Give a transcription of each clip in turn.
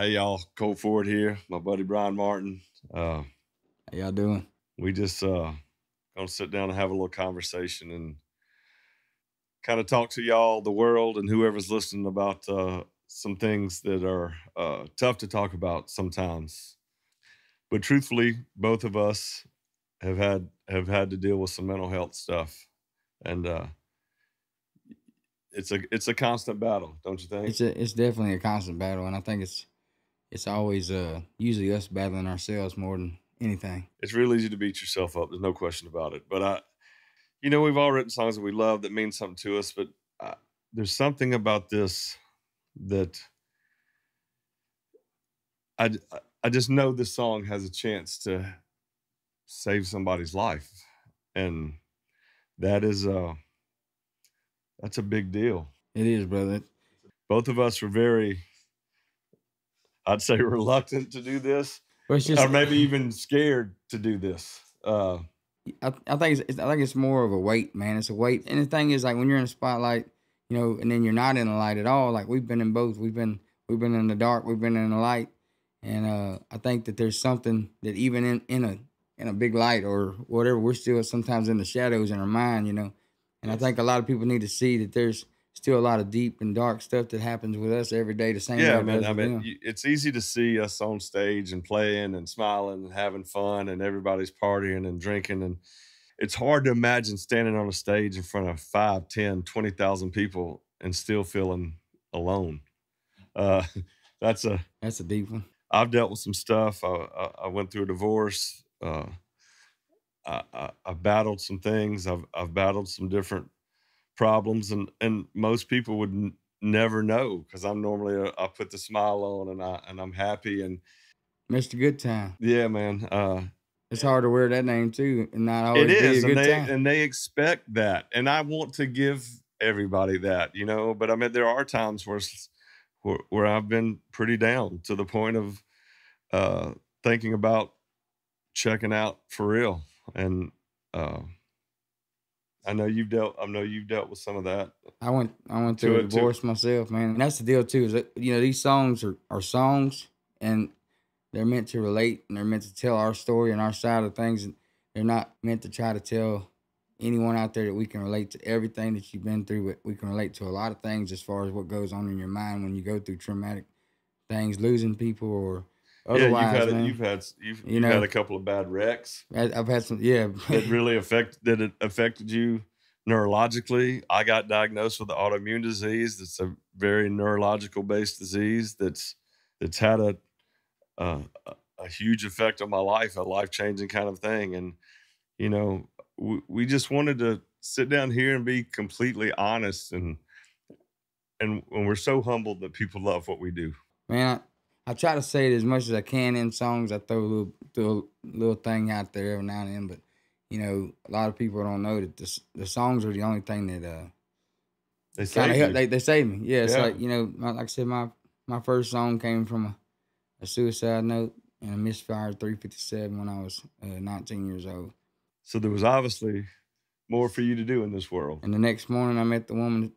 Hey y'all, Colt Ford here, my buddy Bryan Martin. Uh, How y'all doing? we just uh, gonna sit down and have a little conversation and kind of talk to y'all, the world, and whoever's listening about uh, some things that are uh, tough to talk about sometimes. But truthfully, both of us have had have had to deal with some mental health stuff, and uh, it's a it's a constant battle, don't you think? It's a, it's definitely a constant battle, and I think it's it's always uh usually us battling ourselves more than anything. it's real easy to beat yourself up. There's no question about it. But I, you know, we've all written songs that we love that mean something to us. But uh, there's something about this that I, I just know this song has a chance to save somebody's life, and that is uh that's a big deal. It is, brother. Both of us were very, I'd say, reluctant to do this, just or maybe even scared to do this. Uh, I, I think it's, it's I think it's more of a weight, man. It's a weight, and the thing is, like when you're in the spotlight, you know, and then you're not in the light at all. Like we've been in both. We've been we've been in the dark. We've been in the light, and uh, I think that there's something that even in in a in a big light or whatever, we're still sometimes in the shadows in our mind, you know. And I think a lot of people need to see that there's still a lot of deep and dark stuff that happens with us every day. The same yeah, man. I mean, you- it's easy to see us on stage and playing and smiling and having fun, and everybody's partying and drinking. And it's hard to imagine standing on a stage in front of 5, 10, 20,000 people and still feeling alone. Uh, that's a, that's a deep one. I've dealt with some stuff. I, I, I went through a divorce. Uh, I, I, I've battled some things. I've, I've battled some different problems, and and most people would n- never know because I'm normally a, I put the smile on and I and I'm happy and Mr. Good Time. yeah, man. Uh, It's hard to wear that name too, and not always it be is, and they time. and they expect that, and I want to give everybody that, you know. But I mean, there are times where where, where I've been pretty down to the point of uh, thinking about checking out for real, and uh, I know you've dealt. I know you've dealt with some of that. I went I went To a too. divorce myself, man. And that's the deal too, is that you know, these songs are, are songs and they're meant to relate and they're meant to tell our story and our side of things and they're not meant to try to tell anyone out there that we can relate to everything that you've been through, but we can relate to a lot of things as far as what goes on in your mind when you go through traumatic things, losing people or otherwise. yeah, you've had a- man. you've had you've, You you've had a couple of bad wrecks. I- I've had some yeah. that really affect that it affected you neurologically. I got diagnosed with an autoimmune disease. That's a very neurological based disease. That's that's had a a, a huge effect on my life, a life changing kind of thing. And you know, we, we just wanted to sit down here and be completely honest and and, and we're so humbled that people love what we do. Man, I, try to say it as much as I can in songs. I throw a little, throw a little thing out there every now and then, but you know, a lot of people don't know that the the songs are the only thing that uh They of help. They they save me. Yeah, it's Yeah. like you know, my, like I said, my my first song came from a, a suicide note and a misfire 357 when I was uh, 19 years old. so there was obviously more for you to do in this world. And the next morning, I met the woman that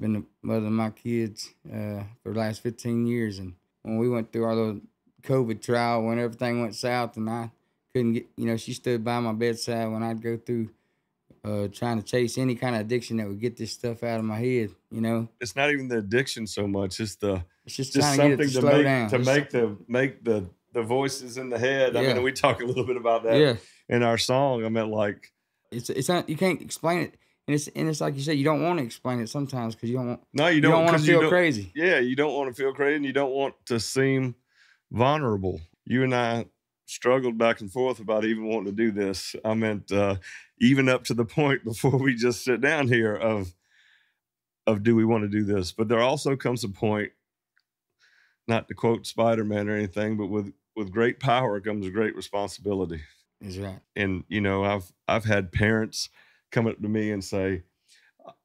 been the mother of my kids uh, for the last 15 years. And when we went through our little COVID trial, when everything went south, and I couldn't get, you know, she stood by my bedside when I'd go through uh, trying to chase any kind of addiction that would get this stuff out of my head. You know, It's not even the addiction so much; it's the it's just, just trying to get something to, to, slow make down. to Just- make the make the the voices in the head. I mean, we talk a little bit about that yeah, in our song. I meant like it's it's not you can't explain it, and it's and it's like you said, you don't want to explain it sometimes because you don't want no, you you don't, don't, want to feel crazy. Yeah, you don't want to feel crazy, and you don't want to seem vulnerable. You and I struggled back and forth about even wanting to do this. I meant uh, even up to the point before we just sit down here of of do we want to do this? But there also comes a point, not to quote Spider Man or anything, but with with great power comes great responsibility. Is right. and you know i've i've had parents come up to me and say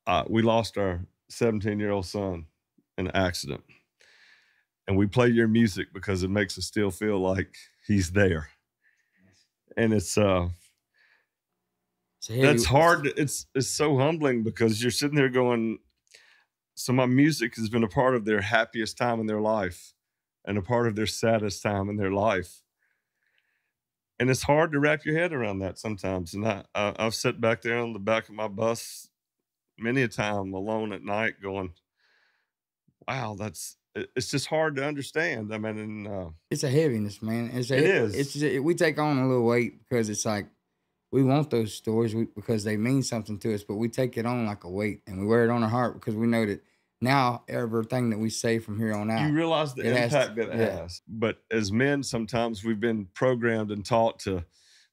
uh, we lost our 17 year old son in an accident. And we play your music because it makes us still feel like he's there. And it's uh heavy- that's hard. It's it's so humbling because you're sitting there going so my music has been a part of their happiest time in their life and a part of their saddest time in their life. And it's hard to wrap your head around that sometimes. And I, I I've sat back there on the back of my bus many a time alone at night going, wow, that's it's just hard to understand. I mean, and, uh, it's a heaviness, man. It's a, It is. It's it, we take on a little weight because it's like we want those stories we, because they mean something to us, but we take it on like a weight and we wear it on our heart because we know that now everything that we say from here on out. you realize the has to- impact that it yeah. has. But as men, sometimes we've been programmed and taught to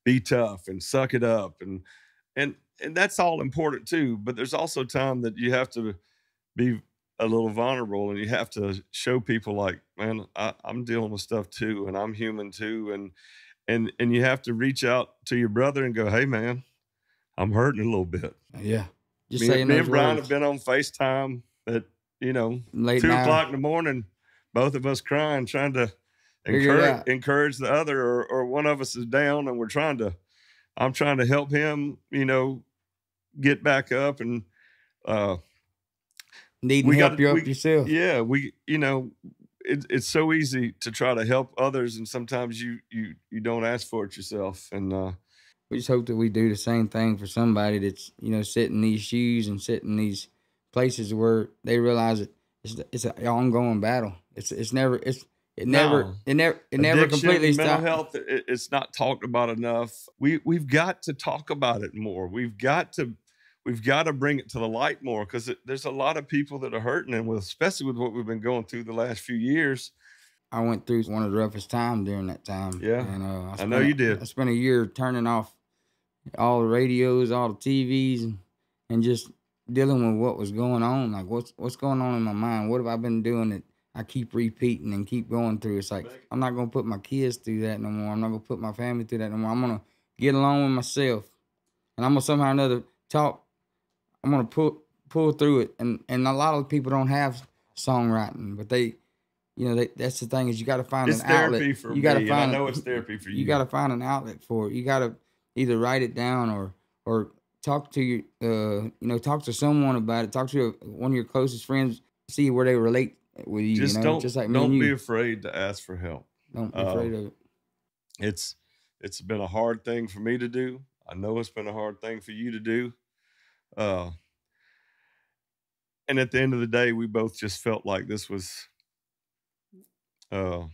be tough and suck it up, and and and that's all important too. But there's also time that you have to be a little vulnerable, and you have to show people like, man, I, I'm dealing with stuff too, and I'm human too, and and and you have to reach out to your brother and go, hey, man, I'm hurting a little bit. yeah, just me, saying me and Bryan words. have been on Facetime at you know late two night. o'clock in the morning, both of us crying, trying to encourage, encourage the other, or, or one of us is down, and we're trying to. I'm trying to help him, you know, get back up, and uh, Needing we help gotta- you up we- yourself. yeah, we, you know, it, it's so easy to try to help others, and sometimes you you you don't ask for it yourself, and uh, We just hope that we do the same thing for somebody that's you know sitting in these shoes and sitting in these places where they realize it. It's it's an ongoing battle. It's it's never it's it never No. it never it never completely mental stops. health it, it's not talked about enough we we've got to talk about it more we've got to we've got to bring it to the light more because there's a lot of people that are hurting and with especially with what we've been going through the last few years I went through one of the roughest time during that time. Yeah. and uh, I spent know you did. I spent a year turning off all the radios, all the TVs, and, and just dealing with what was going on. Like what's what's going on in my mind? What have I been doing that I keep repeating and keep going through? It's like I'm not gonna put my kids through that no more. I'm not gonna put my family through that no more. I'm gonna get along with myself, and I'm gonna somehow or another talk. I'm gonna pull pull through it. And and a lot of people don't have songwriting, but they. You know, they, that's the thing is you got to find it's an outlet. you gotta find i know it's therapy for you you got to find an outlet for it. You got to either write it down or or talk to your uh you know talk to someone about it. Talk to your, one of your closest friends, see where they relate with you. just you know, don't just like don't be afraid to ask for help don't be uh, afraid of it. it's it's been a hard thing for me to do. I know it's been a hard thing for you to do. Uh, and at the end of the day, we both just felt like this was uh,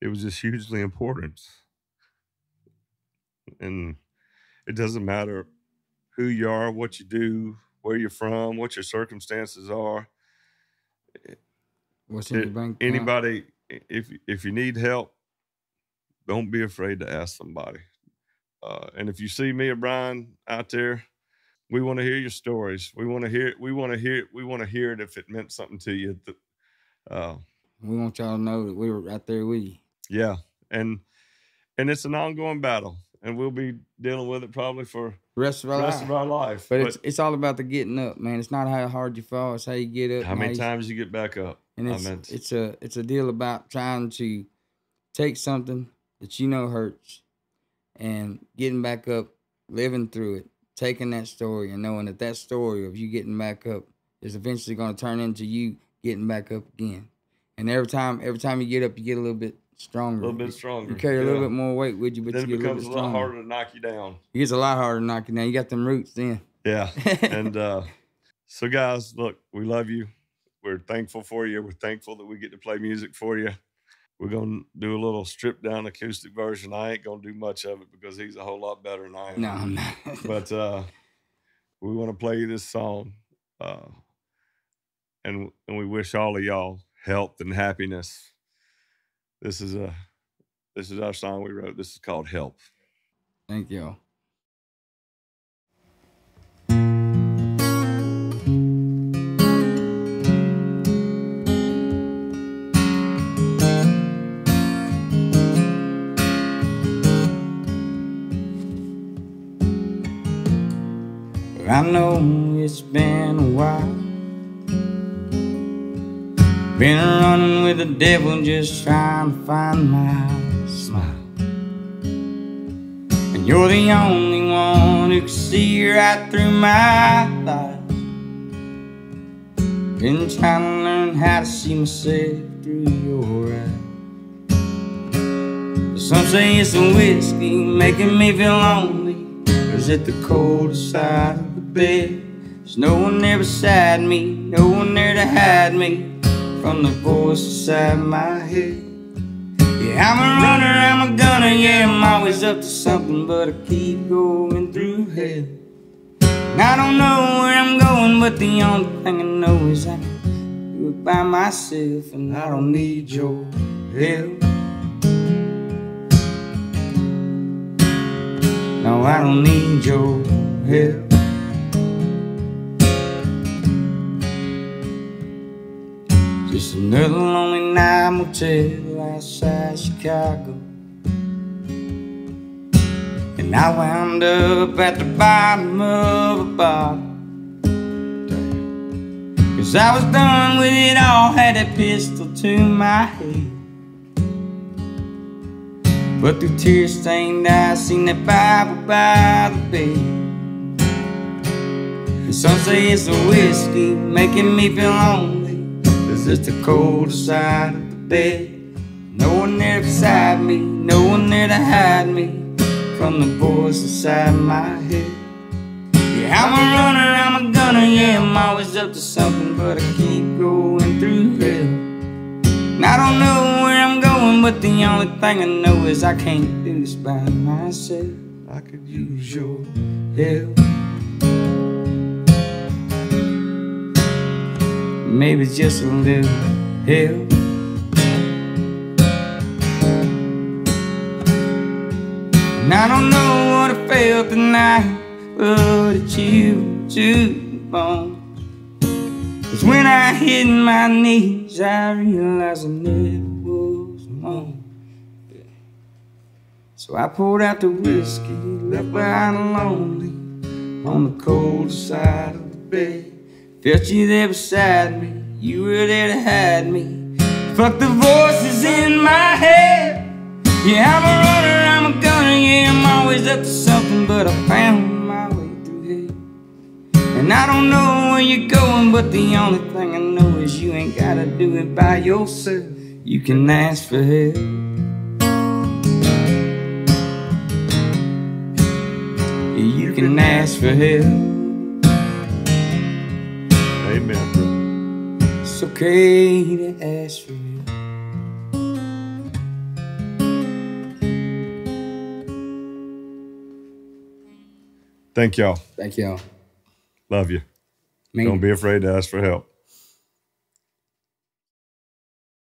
it was just hugely important. And it doesn't matter who you are, what you do, where you're from, what your circumstances are What's in it- your bank? account. anybody if if you need help don't be afraid to ask somebody uh, and if you see me or bryan out there we want to hear your stories we want to hear we want to hear we want to hear it if it meant something to you Th- uh, We want y'all to know that we were right there with you. yeah and and it's an ongoing battle and we'll be dealing with it probably for The rest of our rest life. of our life but it's it's all about the getting up, man. It's not how hard you fall; it's how you get up. how many you- times you get back up And it's it's a it's a deal about trying to take something that you know hurts and getting back up, living through it, taking that story and knowing that that story of you getting back up is eventually going to turn into you getting back up again. And every time every time you get up, you get a little bit stronger. a little bit stronger You carry a little bit more weight with you, but then you it get a little becomes a lot harder to knock you down It gets a lot harder to knock you down. You got them roots then. Yeah. and uh, so, guys, look, we love you. We're thankful for you. We're thankful that we get to play music for you. We're going to do a little stripped down acoustic version. I ain't going to do much of it because he's a whole lot better than I am. no, I'm not. But uh, we want to play you this song. Uh, and, and we wish all of y'all health and happiness. This is a this is our song we wrote. This is called Help. Thank y'all. I know it's been a while. Been running with the devil, just trying to find my smile. And you're the only one who can see right through my lies. Been trying to learn how to see myself through your eyes. Some say it's the whiskey making me feel lonely. Or is it the cold side of the bed? There's no one there beside me, no one there to hide me from the voice inside my head. Yeah, I'm a runner, I'm a gunner, yeah, I'm always up to something, but I keep going through hell. And I don't know where I'm going, but the only thing I know is I do it by myself, and I don't need your help. No, I don't need your help. Just another lonely night motel outside Chicago. And I wound up at the bottom of a bottle. Cause I was done with it all, had a pistol to my head. But through tear stained eyes, seen that Bible by the bed. And some say it's the whiskey making me feel lonely. Cause it's the cold side of the bed. No one there beside me, no one there to hide me from the voice inside my head. Yeah, I'm a runner, I'm a gunner, yeah, I'm always up to something, but I keep going through hell. And I don't know where I'm going, but the only thing I know is I can't do this by myself. I could use your help. Maybe just a little help. And I don't know what I felt tonight, but it's you to the bone. Cause when I hit my knees, I realized I never was alone. So I poured out the whiskey, left behind lonely on the cold side of the bed. Felt you there beside me, you were there to hide me. Fuck the voices in my head. Yeah, I'm a runner, I'm a gunner, yeah, I'm always up to something, but I found my way through hell. And I don't know where you're going, but the only thing I know is you ain't gotta do it by yourself. You can ask for help. You can ask for help. Okay to ask for help. Thank y'all. Thank y'all. Love you. Man, Don't be afraid to ask for help.